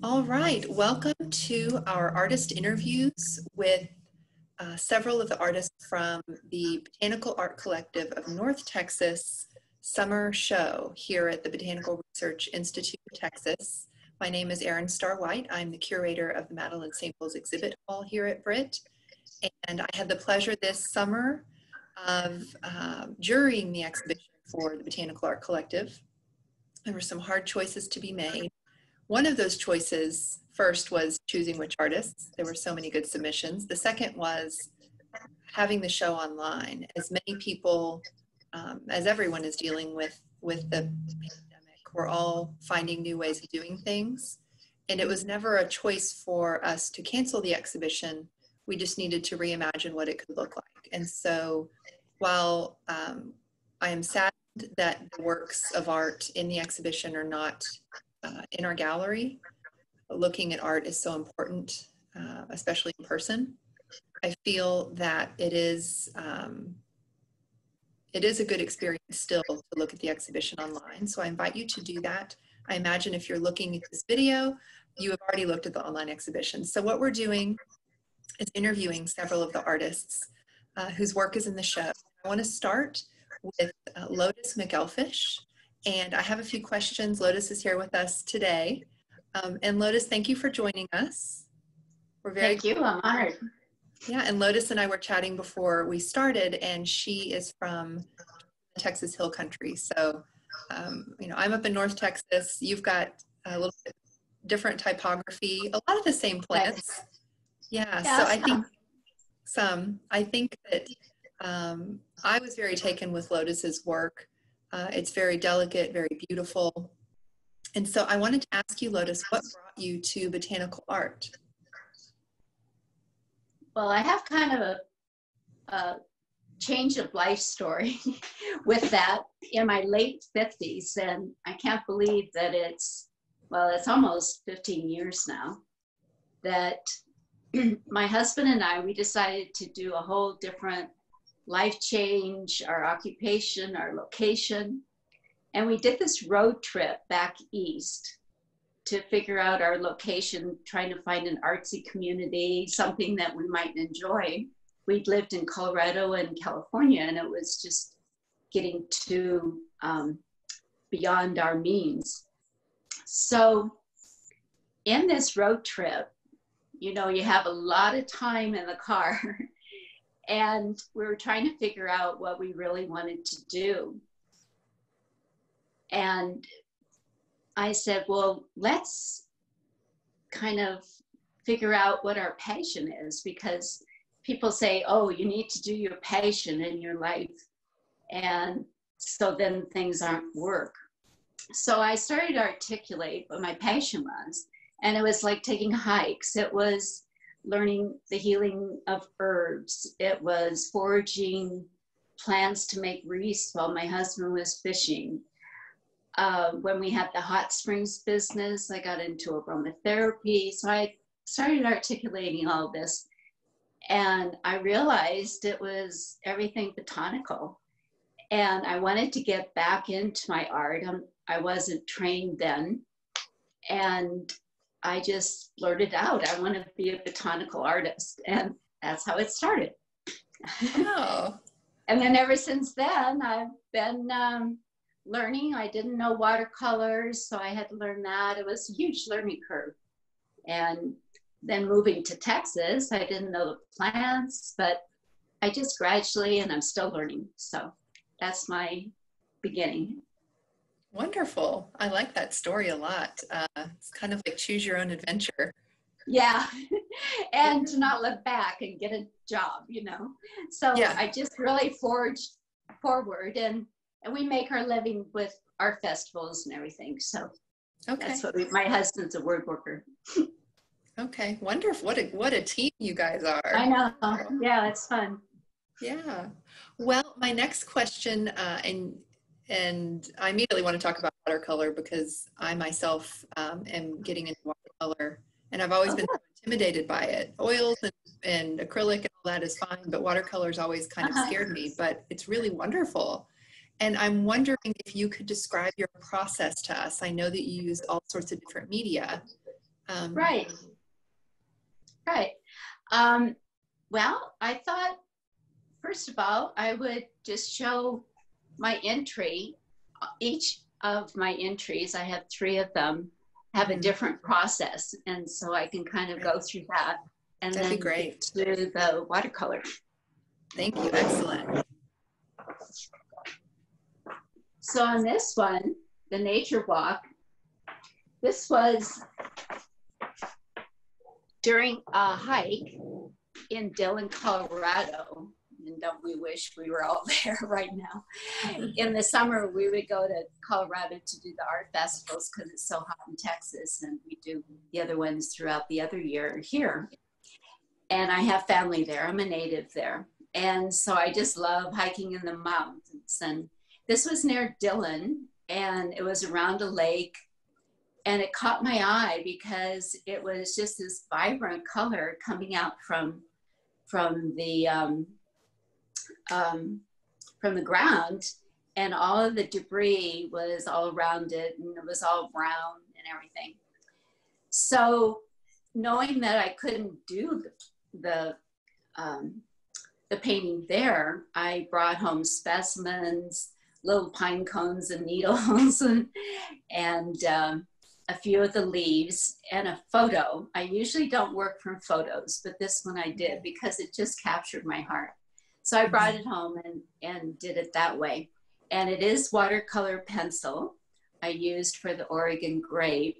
All right, welcome to our artist interviews with uh, several of the artists from the Botanical Art Collective of North Texas Summer Show here at the Botanical Research Institute of Texas. My name is Erin Starr White. I'm the curator of the Madeleine Samples exhibit hall here at BRIT. And I had the pleasure this summer of uh, jurying the exhibition for the Botanical Art Collective. There were some hard choices to be made. One of those choices first was choosing which artists. There were so many good submissions. The second was having the show online. As many people, um, as everyone is dealing with with the pandemic, we're all finding new ways of doing things. And it was never a choice for us to cancel the exhibition. We just needed to reimagine what it could look like. And so while um, I am sad that the works of art in the exhibition are not uh, in our gallery. Looking at art is so important, uh, especially in person. I feel that it is um, it is a good experience still to look at the exhibition online. So I invite you to do that. I imagine if you're looking at this video, you have already looked at the online exhibition. So what we're doing is interviewing several of the artists uh, whose work is in the show. I want to start with uh, Lotus McElfish. And I have a few questions. Lotus is here with us today. Um, and Lotus, thank you for joining us. We're very Thank you, I'm honored. Yeah, and Lotus and I were chatting before we started, and she is from the Texas Hill Country. So, um, you know, I'm up in North Texas. You've got a little bit different typography, a lot of the same plants. Yeah, yeah so I think some. I think that um, I was very taken with Lotus's work. Uh, it's very delicate, very beautiful. And so I wanted to ask you, Lotus, what brought you to botanical art? Well, I have kind of a, a change of life story with that in my late 50s. And I can't believe that it's, well, it's almost 15 years now that my husband and I, we decided to do a whole different life change, our occupation, our location. And we did this road trip back east to figure out our location, trying to find an artsy community, something that we might enjoy. We'd lived in Colorado and California, and it was just getting too um, beyond our means. So, in this road trip, you know, you have a lot of time in the car and we were trying to figure out what we really wanted to do. And I said, well, let's kind of figure out what our passion is because people say, oh, you need to do your passion in your life. And so then things aren't work. So I started to articulate what my passion was. And it was like taking hikes. It was learning the healing of herbs. It was foraging plants to make wreaths while my husband was fishing. Uh, when we had the hot springs business, I got into aromatherapy. So I started articulating all this. And I realized it was everything botanical. And I wanted to get back into my art. I'm, I wasn't trained then. And I just blurted out, I want to be a botanical artist. And that's how it started. Oh. and then ever since then, I've been um, learning. I didn't know watercolors, so I had to learn that. It was a huge learning curve. And then moving to Texas, I didn't know the plants, but I just gradually, and I'm still learning. So that's my beginning. Wonderful. I like that story a lot. Uh, it's kind of like choose your own adventure. Yeah. and to not look back and get a job, you know. So yeah. I just really forged forward and and we make our living with our festivals and everything. So okay. that's what we, my husband's a word worker. okay, wonderful. What a what a team you guys are. I know. Yeah, it's fun. Yeah. Well, my next question, uh, and and I immediately want to talk about watercolor because I myself um, am getting into watercolor and I've always been intimidated by it. Oils and, and acrylic and all that is fine, but watercolor's always kind of uh-huh. scared me, but it's really wonderful. And I'm wondering if you could describe your process to us. I know that you use all sorts of different media. Um, right. Right. Um, well, I thought, first of all, I would just show my entry. Each of my entries, I have three of them, have a mm-hmm. different process. And so I can kind of go through that and That'd then great. to the watercolor. Thank you. Excellent. So on this one, the nature walk, this was during a hike in Dillon, Colorado. And don't we wish we were all there right now? In the summer, we would go to Colorado to do the art festivals because it's so hot in Texas, and we do the other ones throughout the other year here. And I have family there. I'm a native there. And so I just love hiking in the mountains. And this was near Dillon, and it was around a lake and it caught my eye because it was just this vibrant color coming out from from the um, um, from the ground and all of the debris was all around it and it was all brown and everything so knowing that i couldn't do the the, um, the painting there i brought home specimens little pine cones and needles and, and um, a few of the leaves and a photo. I usually don't work from photos, but this one I did because it just captured my heart. So I brought it home and, and did it that way. And it is watercolor pencil I used for the Oregon grape.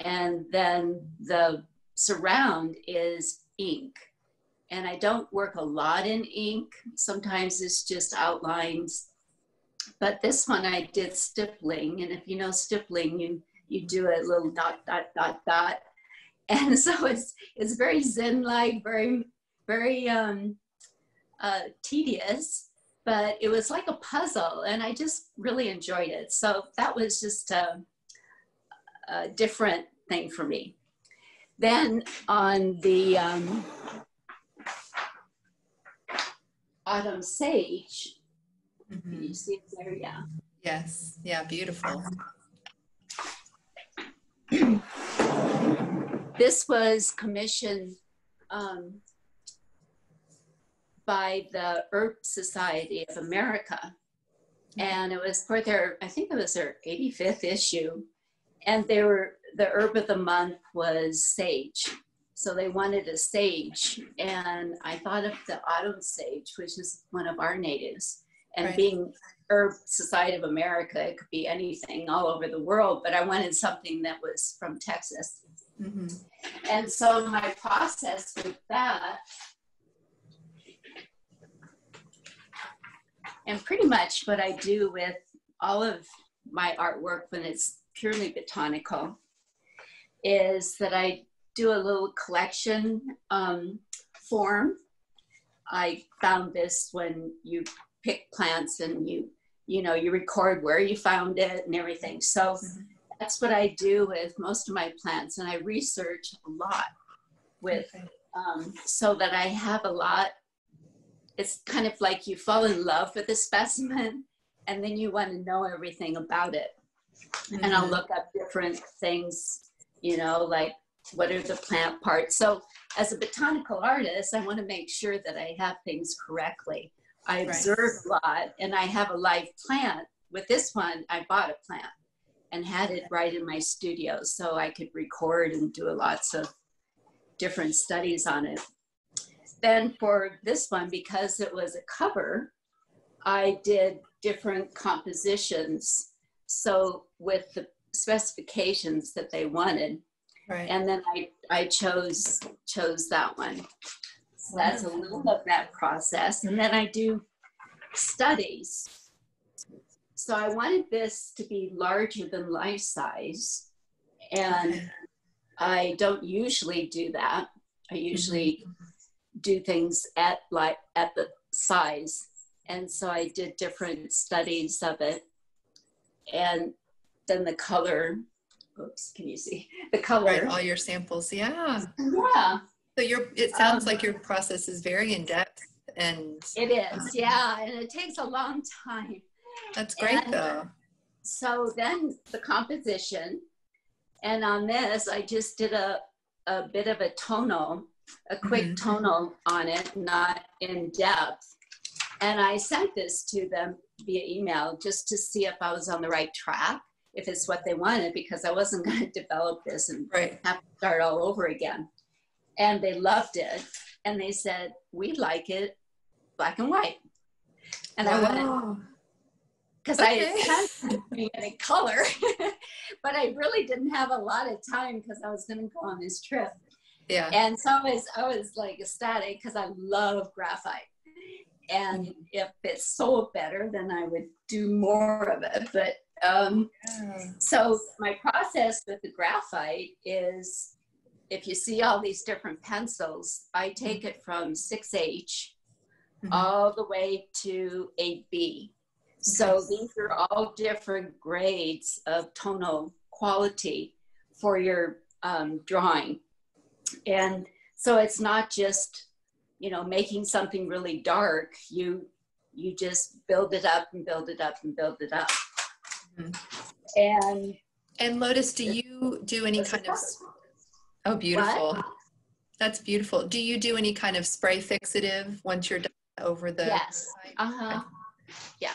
And then the surround is ink. And I don't work a lot in ink. Sometimes it's just outlines. But this one I did stippling. And if you know stippling, you you do a little dot, dot, dot, dot. And so it's, it's very Zen-like, very, very um, uh, tedious, but it was like a puzzle and I just really enjoyed it. So that was just a, a different thing for me. Then on the um, autumn sage, mm-hmm. you see it there? Yeah. Yes. Yeah. Beautiful. this was commissioned um, by the Herb Society of America. And it was for their, I think it was their 85th issue. And they were, the herb of the month was sage. So they wanted a sage. And I thought of the autumn sage, which is one of our natives. And right. being Herb Society of America, it could be anything all over the world, but I wanted something that was from Texas. Mm-hmm. And so my process with that, and pretty much what I do with all of my artwork when it's purely botanical, is that I do a little collection um, form. I found this when you pick plants and you you know, you record where you found it and everything. So mm-hmm. that's what I do with most of my plants, and I research a lot with, okay. um, so that I have a lot. It's kind of like you fall in love with a specimen, and then you want to know everything about it. Mm-hmm. And I'll mm-hmm. look up different things, you know, like what are the plant parts. So as a botanical artist, I want to make sure that I have things correctly. I observe right. a lot and I have a live plant. With this one, I bought a plant and had it right in my studio so I could record and do lots of different studies on it. Then for this one, because it was a cover, I did different compositions. So with the specifications that they wanted. Right. And then I, I chose chose that one. So that's a little of that process. And then I do studies. So I wanted this to be larger than life size. And I don't usually do that. I usually mm-hmm. Do things at like at the size. And so I did different studies of it. And then the color, oops, can you see the color? Right, all your samples, yeah. Yeah. So your it sounds um, like your process is very in depth and it is, yeah, and it takes a long time. That's great and though. So then the composition, And on this, I just did a, a bit of a tonal, a quick Mhm. tonal on it, not in depth. And I sent this to them via email just to see if I was on the right track, if it's what they wanted, because I wasn't going to develop this and Right. have to start all over again. And they loved it. And they said, we like it black and white. And I went, Wow. because I Okay. had planned on in color, but I really didn't have a lot of time because I was going to go on this trip. Yeah. And so I was, I was like ecstatic because I love graphite. And if it sold better, then I would do more of it. But um, so my process with the graphite is if you see all these different pencils, I take it from 6H Mhm. all the way to 8B. So these are all different grades of tonal quality for your um, drawing. And so it's not just, you know, making something really dark. You you just build it up and build it up and build it up. Mhm. And And Lotus, do you do any kind of? Oh, beautiful. That's beautiful. Do you do any kind of spray fixative once you're done over the? Yes. uh-huh. Yeah.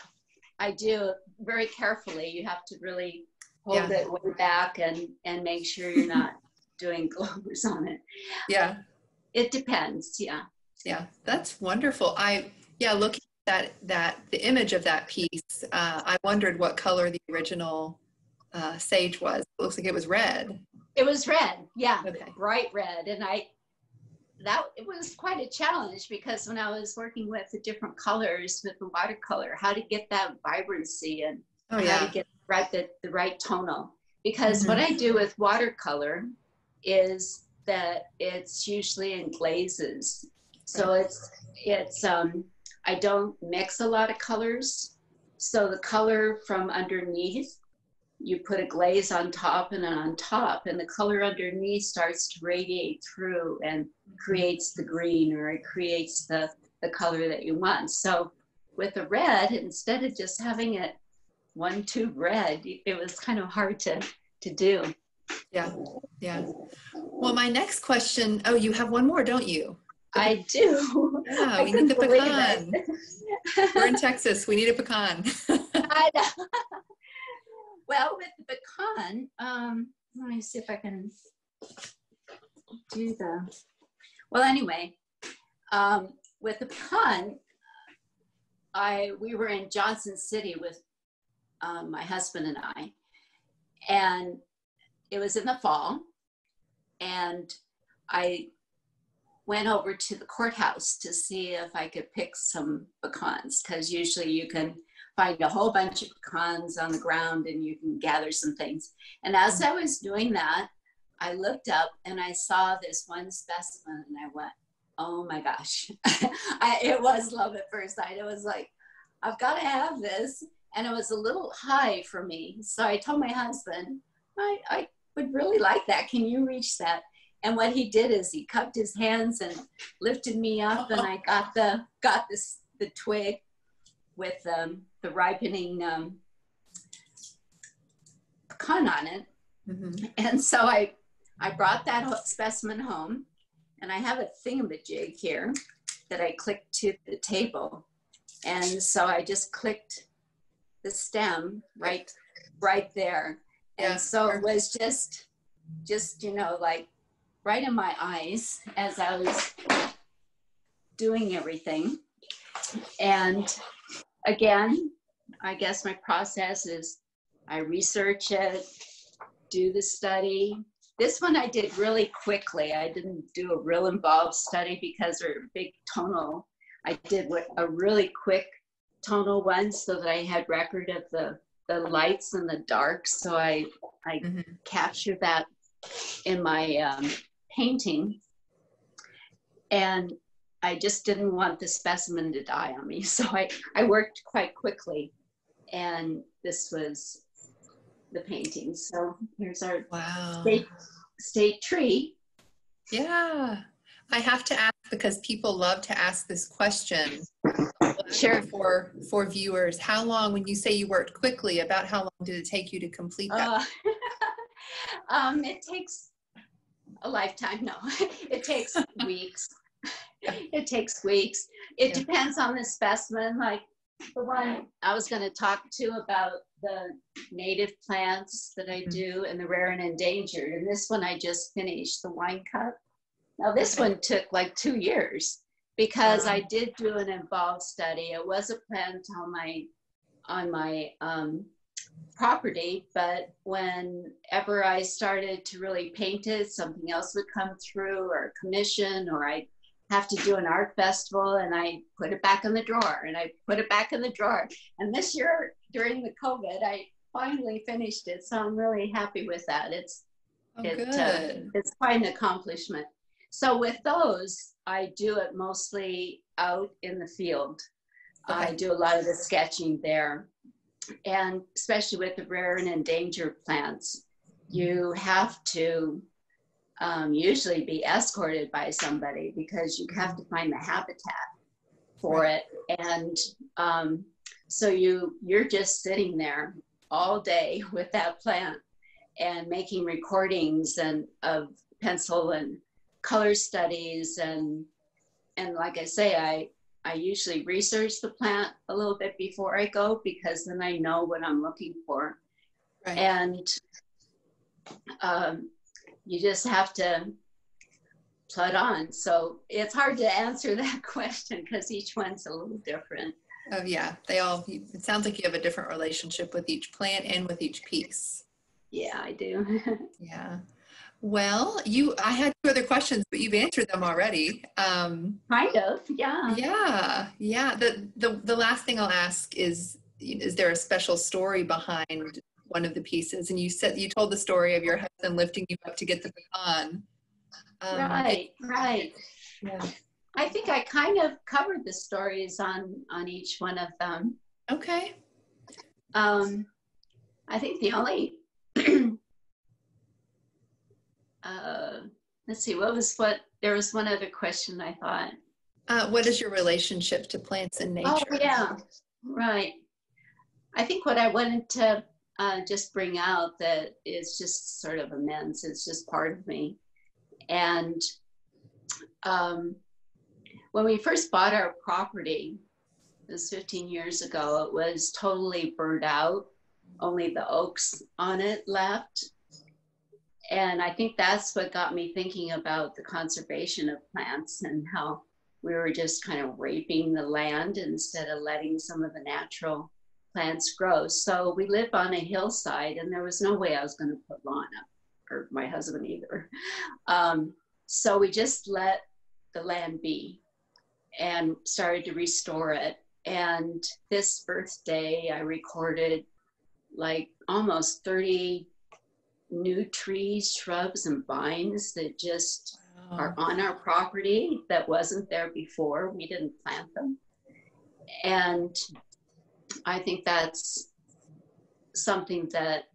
I do very carefully. You have to really hold Yeah. it way back and and make sure you're not doing globers on it. Yeah. It depends. Yeah. Yeah. That's wonderful. I yeah. Looking at that that the image of that piece, uh, I wondered what color the original uh, sage was. It looks like it was red. It was red. Yeah. Okay. Bright red. And I that it was quite a challenge because when I was working with the different colors with the watercolor, how to get that vibrancy and Oh how to get right the, the right tonal. Because what I do with watercolor is that it's usually in glazes. So it's it's um I don't mix a lot of colors. So the color from underneath, you put a glaze on top and then on top, and the color underneath starts to radiate through and creates the green or it creates the, the color that you want. So with the red, instead of just having it one tube red, it was kind of hard to, to do. Yeah. Yeah. Well, my next question. Oh, you have one more, don't you? I do. Yeah. I we need the pecan. We're in Texas. We need a pecan. Well, with the pecan, um, let me see if I can do the. Well, anyway, um, with the pecan, I we were in Johnson City with um, my husband and I, and it was in the fall, and I went over to the courthouse to see if I could pick some pecans because usually you can find a whole bunch of pecans on the ground and you can gather some things. And as I was doing that, I looked up and I saw this one specimen and I went, oh my gosh. I, it was love at first sight. It was like, I've got to have this. And it was a little high for me. So I told my husband, I, I would really like that. Can you reach that? And what he did is he cupped his hands and lifted me up and I got the got this the twig with um, the ripening um, pecan on it. Mhm. And so I, I brought that specimen home, and I have a thingamajig here that I clicked to the table, and so I just clicked the stem right, right there, and Yeah, so it was just, just you know like right in my eyes as I was doing everything, and again, I guess my process is I research it, do the study. This one I did really quickly. I didn't do a real involved study because they're big tonal. I did what, a really quick tonal one so that I had record of the, the lights and the darks. So I, I Mhm. captured that in my um, painting. And I just didn't want the specimen to die on me. So I, I worked quite quickly. And this was the painting. So here's our Wow. state, state tree. Yeah. I have to ask because people love to ask this question. Sure. For for viewers, how long when you say you worked quickly, about how long did it take you to complete that? Uh, um, it takes a lifetime. No, it takes weeks. It takes weeks. It yeah. depends on the specimen. Like the one I was going to talk to about the native plants that I mm-hmm. do and the rare and endangered. And this one I just finished, the wine cup. Now, this one took like two years because I did do an involved study. It was a plant on my on my um, property, but whenever I started to really paint it, something else would come through or a commission or I have to do an art festival and I put it back in the drawer and I put it back in the drawer. And this year during the COVID, I finally finished it. So I'm really happy with that. It's oh, it, uh, it's quite an accomplishment. So with those, I do it mostly out in the field. Okay. I do a lot of the sketching there. And especially with the rare and endangered plants, you have to um, usually be escorted by somebody because you have to find the habitat for it. And um, so you you're just sitting there all day with that plant and making recordings and of pencil and color studies and and like I say, I I usually research the plant a little bit before I go because then I know what I'm looking for. Right. And um, you just have to plod on. So it's hard to answer that question because each one's a little different. Oh yeah, they all. It sounds like you have a different relationship with each plant and with each piece. Yeah, I do. yeah. Well, you. I had two other questions, but you've answered them already. Um, kind of. Yeah. Yeah. Yeah. The the the last thing I'll ask is: Is there a special story behind one of the pieces? And you said you told the story of your husband lifting you up to get the baton. Um, right. Right. Yeah. I think I kind of covered the stories on on each one of them. Okay. Um, I think the only uh, let's see, what was what? There was one other question I thought. Uh, what is your relationship to plants and nature? Oh yeah, right. I think what I wanted to uh, just bring out that is just sort of immense. It's just part of me, and um, when we first bought our property, it was 15 years ago, it was totally burned out. Only the oaks on it left. And I think that's what got me thinking about the conservation of plants and how we were just kind of raping the land instead of letting some of the natural plants grow. So we live on a hillside, and there was no way I was going to put lawn up, or my husband either. Um, so we just let the land be and started to restore it. And this birthday, I recorded like almost 30 new trees, shrubs, and vines that just wow. are on our property that wasn't there before. We didn't plant them. And I think that's something that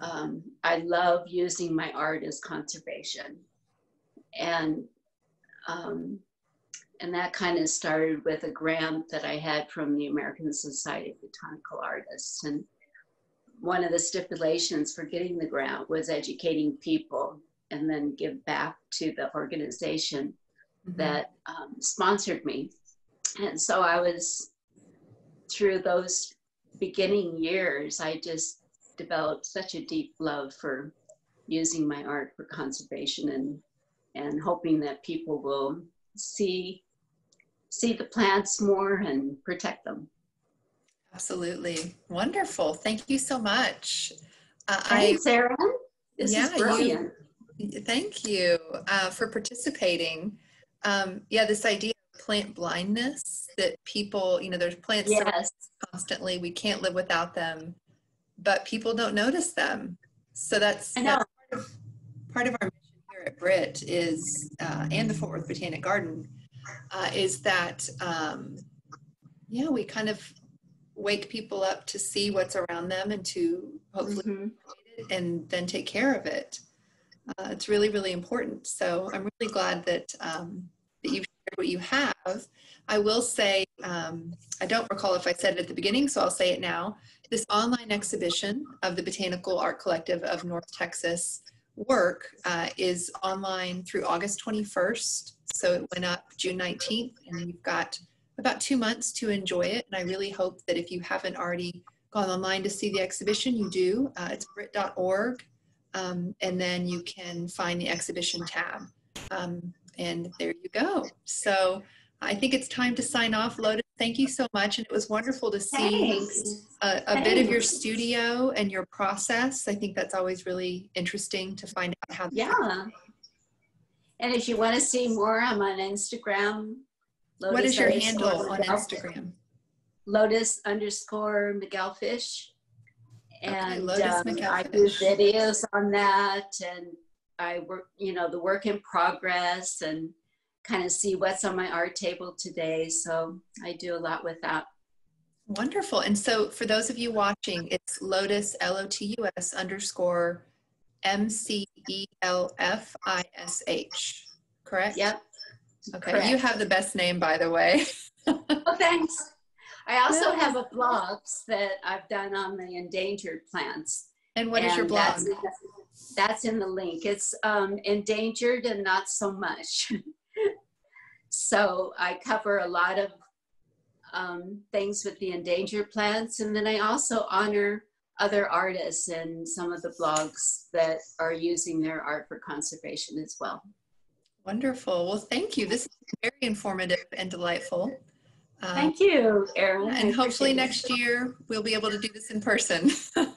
um, I love using my art as conservation. And um, and that kind of started with a grant that I had from the American Society of Botanical Artists. And one of the stipulations for getting the grant was educating people and then give back to the organization mm-hmm. that um, sponsored me. And so I was, through those beginning years, I just developed such a deep love for using my art for conservation and and hoping that people will see see the plants more and protect them. Absolutely. Wonderful. Thank you so much. Uh, Thanks, I, Sarah. This yeah, is brilliant. You, thank you uh, for participating. Um, yeah, this idea of plant blindness that people, you know, there's plants yes. constantly. We can't live without them, but people don't notice them. So that's, that's part, of, part of our mission here at Brit is, uh, and the Fort Worth Botanic Garden, uh, is that um, yeah we kind of wake people up to see what's around them and to hopefully mm-hmm. and then take care of it uh, it's really really important so i'm really glad that um, that you've shared what you have i will say um, i don't recall if i said it at the beginning so i'll say it now this online exhibition of the botanical art collective of north texas work uh, is online through August 21st. So it went up June 19th, and you've got about two months to enjoy it. And I really hope that if you haven't already gone online to see the exhibition, you do. Uh, it's brit.org, um, and then you can find the exhibition tab. Um, and there you go. So I think it's time to sign off. Lotus, thank you so much. And it was wonderful to see a, a bit of your studio and your process. I think that's always really interesting to find out how. Yeah. And if you want to see more, I'm on Instagram. What Lotus is your handle on Instagram? Lotus underscore McElfish. Okay, And Lotus um, I do videos on that and I work, you know, the work in progress and kind of see what's on my art table today. So I do a lot with that. Wonderful. And so for those of you watching, it's Lotus, L O T U S underscore M C E L F I S H. Correct? Yep. Okay. correct. You have the best name, by the way. Oh, thanks. I also have a blogs that I've done on the endangered plants. And what is your blog? That's, that's in the link. It's um, endangered and not so much. so I cover a lot of um, things with the endangered plants, and then I also honor other artists and some of the blogs that are using their art for conservation as well. Wonderful. Well, thank you. This is very informative and delightful. Um, Thank you, Erin. And hopefully next year we'll be able to do this in person.